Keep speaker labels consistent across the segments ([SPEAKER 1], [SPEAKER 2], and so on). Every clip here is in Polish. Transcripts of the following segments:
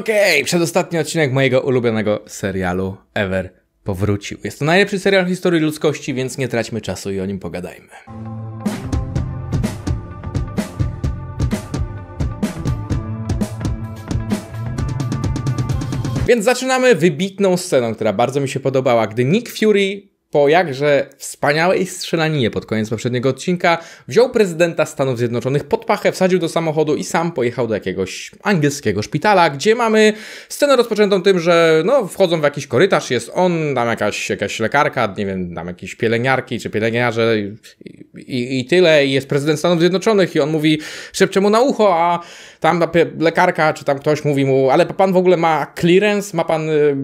[SPEAKER 1] Okej, okay, przedostatni odcinek mojego ulubionego serialu ever powrócił. Jest to najlepszy serial w historii ludzkości, więc nie traćmy czasu i o nim pogadajmy. Więc zaczynamy wybitną sceną, która bardzo mi się podobała, gdy Nick Fury po jakże wspaniałej strzelaninie pod koniec poprzedniego odcinka wziął prezydenta Stanów Zjednoczonych pod pachę, wsadził do samochodu i sam pojechał do jakiegoś angielskiego szpitala, gdzie mamy scenę rozpoczętą tym, że no, wchodzą w jakiś korytarz, jest on, tam jakaś, jakaś lekarka, nie wiem, tam jakieś pielęgniarki czy pielęgniarze i, i, tyle i jest prezydent Stanów Zjednoczonych i on mówi, szepcze mu na ucho, a tam lekarka czy tam ktoś mówi mu, ale pan w ogóle ma clearance, ma pan, y,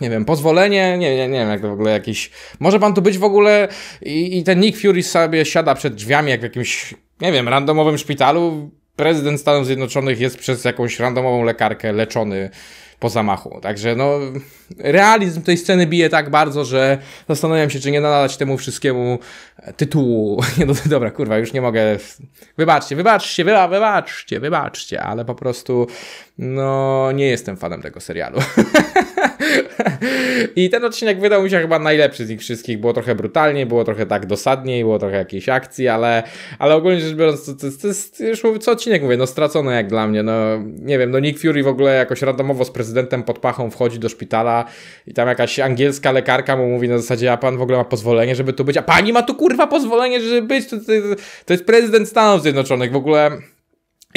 [SPEAKER 1] nie wiem, pozwolenie, nie, nie, nie wiem, jak to w ogóle jakiś, może pan tu być w ogóle? I, i ten Nick Fury sobie siada przed drzwiami jak w jakimś, nie wiem, randomowym szpitalu, prezydent Stanów Zjednoczonych jest przez jakąś randomową lekarkę leczony po zamachu. Także no, realizm tej sceny bije tak bardzo, że zastanawiam się, czy nie nadać temu wszystkiemu tytułu. Nie, no dobra, kurwa, już nie mogę. Wybaczcie, wybaczcie, wyba, wybaczcie, wybaczcie, ale po prostu no, nie jestem fanem tego serialu. I ten odcinek wydał mi się chyba najlepszy z nich wszystkich. Było trochę brutalniej, było trochę tak dosadniej, było trochę jakiejś akcji, ale, ale ogólnie rzecz biorąc, to, to, to jest już co odcinek mówię, no stracone jak dla mnie. No nie wiem, no Nick Fury w ogóle jakoś randomowo z prezydentem pod pachą wchodzi do szpitala i tam jakaś angielska lekarka mu mówi na zasadzie, a pan w ogóle ma pozwolenie, żeby tu być, a pani ma tu kurwa pozwolenie, żeby być, to, to, to jest prezydent Stanów Zjednoczonych w ogóle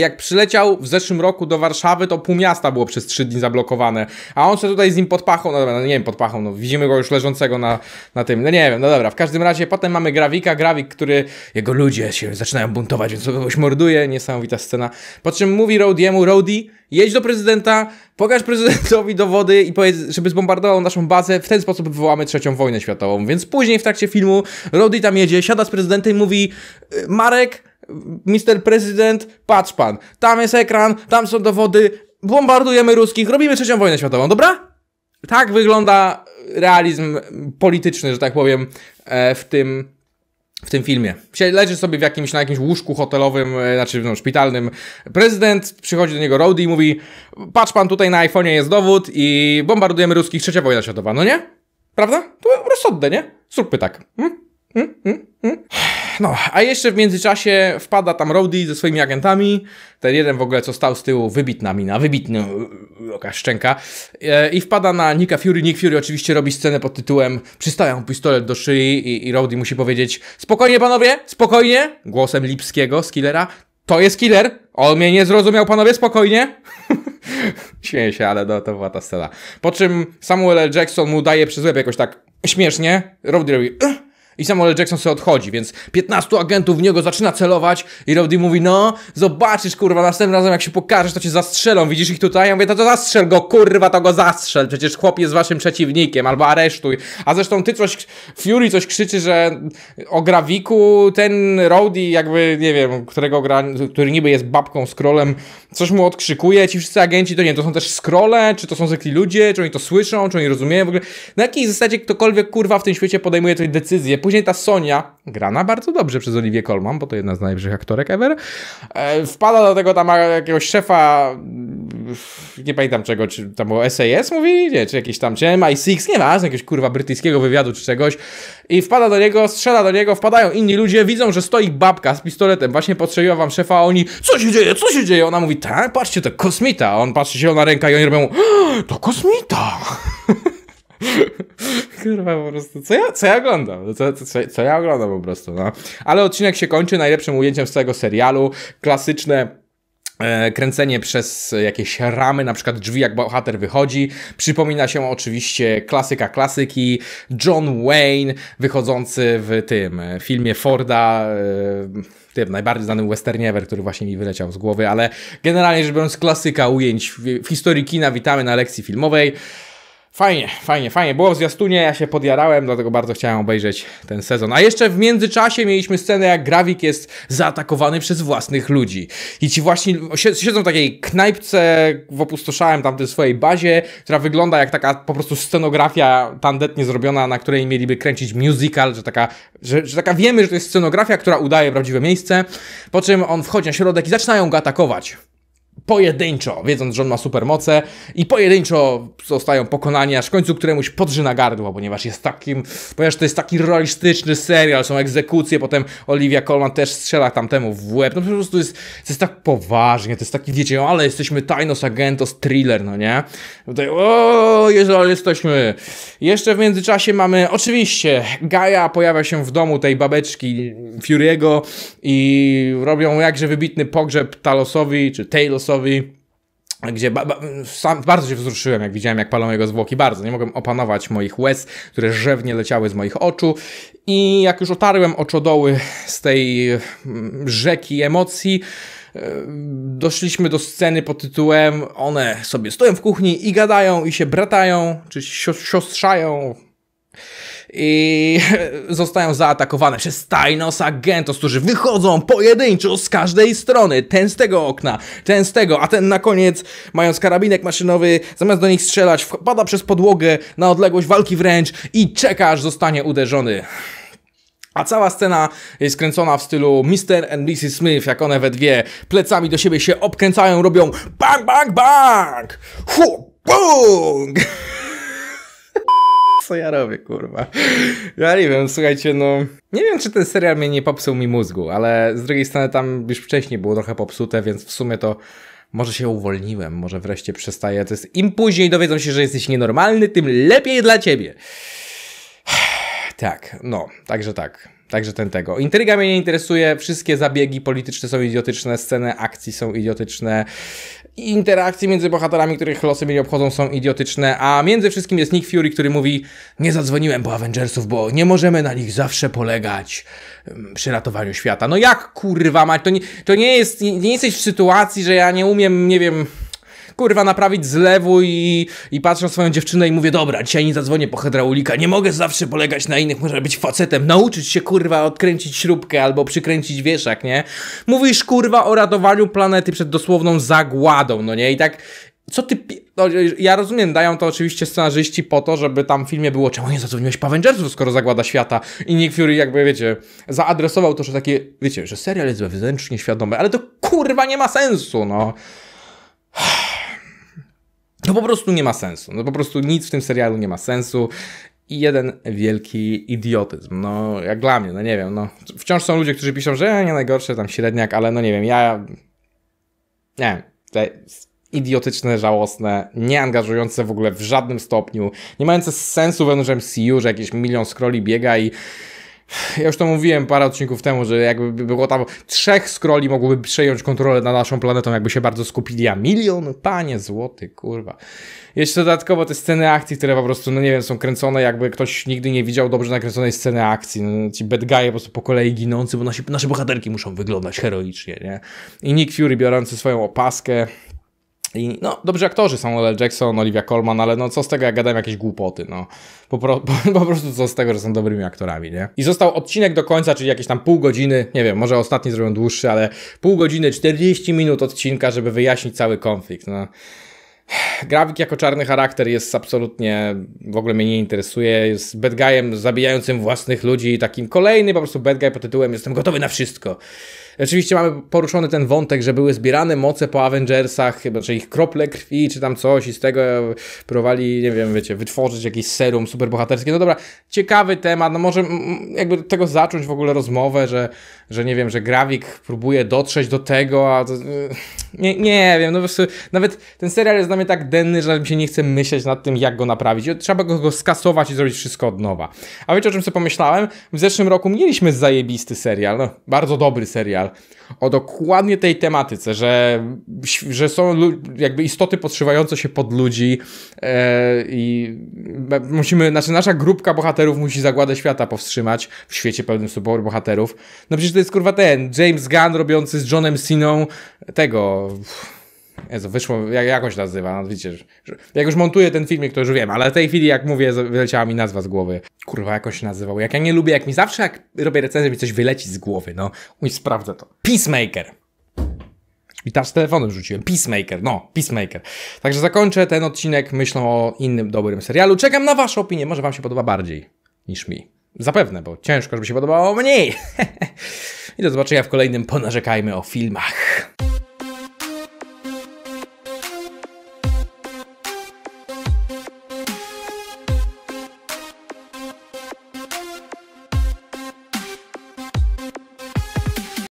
[SPEAKER 1] jak przyleciał w zeszłym roku do Warszawy, to pół miasta było przez trzy dni zablokowane. A on się tutaj z nim podpachał, no dobra, no nie wiem, podpachał, no widzimy go już leżącego na, na tym. No nie wiem, no dobra, w każdym razie potem mamy Grawika, Grawik, który, jego ludzie się zaczynają buntować, więc kogoś morduje, niesamowita scena. Po czym mówi Rodiemu, Rodi, jedź do prezydenta, pokaż prezydentowi dowody i powiedz, żeby zbombardował naszą bazę, w ten sposób wywołamy trzecią wojnę światową. Więc później w trakcie filmu Rodi tam jedzie, siada z prezydentem i mówi, Marek, Mr. Prezydent, patrz pan, tam jest ekran, tam są dowody, bombardujemy ruskich, robimy trzecią wojnę światową, dobra? Tak wygląda realizm polityczny, że tak powiem, e, w tym, w tym filmie. Leży sobie w jakimś, na jakimś łóżku hotelowym, e, znaczy no, szpitalnym. Prezydent przychodzi do niego Rowdy i mówi: Patrz pan, tutaj na iPhone'ie jest dowód i bombardujemy ruskich, trzecia wojna światowa, no nie? Prawda? To rozsądne, nie? Zróbmy tak. Hmm? Hmm? Hmm? No, a jeszcze w międzyczasie wpada tam Rowdy ze swoimi agentami. Ten jeden w ogóle, co stał z tyłu, wybitna mina, wybitna jakaś szczęka. E, I wpada na Nika Fury. Nick Fury oczywiście robi scenę pod tytułem Przystają pistolet do szyi i, i Rowdy musi powiedzieć Spokojnie panowie, spokojnie, głosem Lipskiego z Killera. To jest killer. On mnie nie zrozumiał, panowie, spokojnie. Śmieję się, ale no, to była ta scena. Po czym Samuel L. Jackson mu daje przez łeb jakoś tak śmiesznie. Rowdy robi... I Samuel Jackson sobie odchodzi, więc 15 agentów w niego zaczyna celować i Rowdy mówi, no, zobaczysz, kurwa, następnym razem jak się pokażesz, to cię zastrzelą, widzisz ich tutaj? Ja mówię, to, to zastrzel go, kurwa, to go zastrzel, przecież chłop jest waszym przeciwnikiem, albo aresztuj. A zresztą ty coś, Fury coś krzyczy, że o Graviku ten Rowdy jakby, nie wiem, którego gra, który niby jest babką, scrollem, coś mu odkrzykuje, ci wszyscy agenci, to nie to są też scrolle, czy to są zwykli ludzie, czy oni to słyszą, czy oni rozumieją w ogóle. Na jakiej zasadzie ktokolwiek, kurwa, w tym świecie podejmuje tę decyzję? Później ta Sonia, grana bardzo dobrze przez Olivię Colman, bo to jedna z najlepszych aktorek ever, e, wpada do tego tam jakiegoś szefa, nie pamiętam czego, czy tam było SAS mówi, nie, czy jakiś tam, czy MI6, nie ma, z jakiegoś kurwa brytyjskiego wywiadu czy czegoś i wpada do niego, strzela do niego, wpadają inni ludzie, widzą, że stoi babka z pistoletem, właśnie postrzeliła wam szefa, a oni, co się dzieje, co się dzieje? Ona mówi, tak, patrzcie, to kosmita, a on patrzy się na rękę i oni robią, to kosmita! Kurwa, po prostu, co ja, co ja oglądam? Co, co, co ja oglądam po prostu, no. Ale odcinek się kończy najlepszym ujęciem z całego serialu. Klasyczne e, kręcenie przez jakieś ramy, na przykład drzwi, jak bohater wychodzi. Przypomina się oczywiście klasyka klasyki, John Wayne wychodzący w tym e, filmie Forda, e, tym najbardziej znanym westernie ever, który właśnie mi wyleciał z głowy, ale generalnie rzecz biorąc klasyka ujęć w historii kina, witamy na lekcji filmowej. Fajnie, fajnie, fajnie. Było w zwiastunie, ja się podjarałem, dlatego bardzo chciałem obejrzeć ten sezon. A jeszcze w międzyczasie mieliśmy scenę, jak Gravik jest zaatakowany przez własnych ludzi. I ci właśnie siedzą w takiej knajpce w opustoszałym tamtej swojej bazie, która wygląda jak taka po prostu scenografia tandetnie zrobiona, na której mieliby kręcić musical, że taka, że, że taka wiemy, że to jest scenografia, która udaje prawdziwe miejsce. Po czym on wchodzi na środek i zaczynają go atakować pojedynczo, wiedząc, że on ma supermoce i pojedynczo zostają pokonani, aż w końcu któremuś podrzyna gardło, ponieważ jest takim, ponieważ to jest taki realistyczny serial, są egzekucje, potem Olivia Colman też strzela tamtemu w łeb, no po prostu jest, jest tak poważnie, to jest taki, wiecie, no, ale jesteśmy Tajnos Agentos thriller, no nie? Tutaj, o, Jezu, ale jesteśmy. Jeszcze w międzyczasie mamy, oczywiście, Gaia pojawia się w domu tej babeczki Fury'ego i robią jakże wybitny pogrzeb Talosowi, czy Talosowi, gdzie ba, ba, sam bardzo się wzruszyłem, jak widziałem, jak palą jego zwłoki. Bardzo. Nie mogłem opanować moich łez, które rzewnie leciały z moich oczu. I jak już otarłem oczodoły z tej mm, rzeki emocji, e, doszliśmy do sceny pod tytułem one sobie stoją w kuchni i gadają i się bratają, czy siostrzają, i zostają zaatakowane przez Tajnos Agentos, którzy wychodzą pojedynczo z każdej strony. Ten z tego okna, ten z tego, a ten na koniec, mając karabinek maszynowy, zamiast do nich strzelać, wpada przez podłogę na odległość walki wręcz i czeka, aż zostanie uderzony. A cała scena jest kręcona w stylu Mr. and Mrs. Smith, jak one we dwie plecami do siebie się obkręcają, robią bang, bang, bang! Hu, bung! co ja robię, kurwa. Ja nie wiem, słuchajcie, no... Nie wiem, czy ten serial mnie nie popsuł mi mózgu, ale z drugiej strony tam już wcześniej było trochę popsute, więc w sumie to może się uwolniłem, może wreszcie przestaję. To jest im później dowiedzą się, że jesteś nienormalny, tym lepiej dla ciebie. Tak, no, także tak. Także ten tego. Intryga mnie nie interesuje, wszystkie zabiegi polityczne są idiotyczne, sceny akcji są idiotyczne, interakcje między bohaterami, których losy mnie nie obchodzą, są idiotyczne, a między wszystkim jest Nick Fury, który mówi nie zadzwoniłem po Avengersów, bo nie możemy na nich zawsze polegać przy ratowaniu świata. No jak kurwa mać, to nie, to nie jest, nie jesteś w sytuacji, że ja nie umiem, nie wiem kurwa naprawić zlewu i, i patrzę na swoją dziewczynę i mówię, dobra, dzisiaj nie zadzwonię po hydraulika, nie mogę zawsze polegać na innych, muszę być facetem, nauczyć się kurwa odkręcić śrubkę albo przykręcić wieszak, nie? Mówisz kurwa o ratowaniu planety przed dosłowną zagładą, no nie? I tak co ty. No, ja rozumiem, dają to oczywiście scenarzyści po to, żeby tam w filmie było, czemu nie zadzwoniłeś po Avengersów, skoro zagłada świata. I Nick Fury, jakby wiecie, zaadresował to, że takie, wiecie, że serial jest wewnętrznie świadomy, ale to kurwa nie ma sensu, no. To po prostu nie ma sensu. No po prostu nic w tym serialu nie ma sensu. I jeden wielki idiotyzm. No, jak dla mnie, no nie wiem, no. Wciąż są ludzie, którzy piszą, że nie najgorsze, tam średniak, ale no nie wiem, ja... Nie wiem, idiotyczne, żałosne, nieangażujące w ogóle w żadnym stopniu, nie mające sensu wewnątrz MCU, że jakiś milion scrolli biega i ja już to mówiłem parę odcinków temu, że jakby było tam trzech scrolli mogłoby przejąć kontrolę nad naszą planetą, jakby się bardzo skupili, a milion? Panie złoty, kurwa. Jeszcze dodatkowo te sceny akcji, które po prostu, no nie wiem, są kręcone jakby ktoś nigdy nie widział dobrze nakręconej sceny akcji. No, ci bad guy po prostu po kolei ginący, bo nasi, nasze bohaterki muszą wyglądać heroicznie, nie? I Nick Fury biorący swoją opaskę, i no, dobrzy aktorzy, Samuel L. Jackson, Olivia Colman, ale no co z tego, jak gadałem jakieś głupoty, no. Po, pro, po, po, prostu co z tego, że są dobrymi aktorami, nie? I został odcinek do końca, czyli jakieś tam pół godziny, nie wiem, może ostatni zrobią dłuższy, ale pół godziny, 40 minut odcinka, żeby wyjaśnić cały konflikt, no. Gravik jako czarny charakter jest absolutnie, w ogóle mnie nie interesuje, jest bad guyem zabijającym własnych ludzi, takim kolejny po prostu bad guy pod tytułem jestem gotowy na wszystko. Oczywiście mamy poruszony ten wątek, że były zbierane moce po Avengersach, chyba, czy ich krople krwi, czy tam coś i z tego próbowali, nie wiem, wiecie, wytworzyć jakieś serum superbohaterskie. No dobra, ciekawy temat, no może jakby tego zacząć w ogóle rozmowę, że, że nie wiem, że Gravik próbuje dotrzeć do tego, a to, nie, nie wiem, no po prostu nawet ten serial jest dla mnie tak denny, że mi się nie chce myśleć nad tym, jak go naprawić. Trzeba go, go skasować i zrobić wszystko od nowa. A wiecie, o czym sobie pomyślałem? W zeszłym roku mieliśmy zajebisty serial, no, bardzo dobry serial, o dokładnie tej tematyce, że, że są jakby istoty podszywające się pod ludzi e, i musimy, znaczy nasza grupka bohaterów musi zagładę świata powstrzymać w świecie pełnym super bohaterów. No przecież to jest kurwa ten James Gunn robiący z Johnem Siną tego Jezu, wyszło, jak, jakoś nazywa, no że, jak już montuję ten filmik, to już wiem, ale w tej chwili, jak mówię, wyleciała mi nazwa z głowy. Kurwa, jakoś nazywał. Jak ja nie lubię, jak mi zawsze, jak robię recenzję, mi coś wyleci z głowy, no. Uj, sprawdzę to. Peacemaker. I tam z telefonem rzuciłem. Peacemaker, no, Peacemaker. Także zakończę ten odcinek myślą o innym dobrym serialu. Czekam na Wasze opinie, może Wam się podoba bardziej niż mi. Zapewne, bo ciężko, żeby się podobało mniej. I do zobaczenia w kolejnym Ponarzekajmy o filmach.